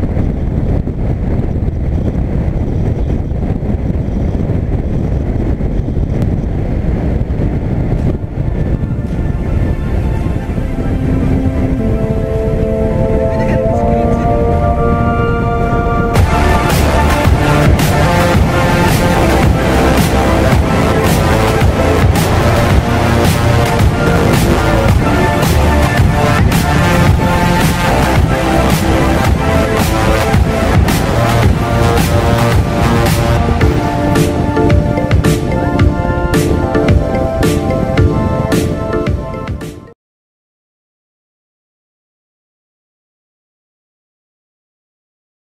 you.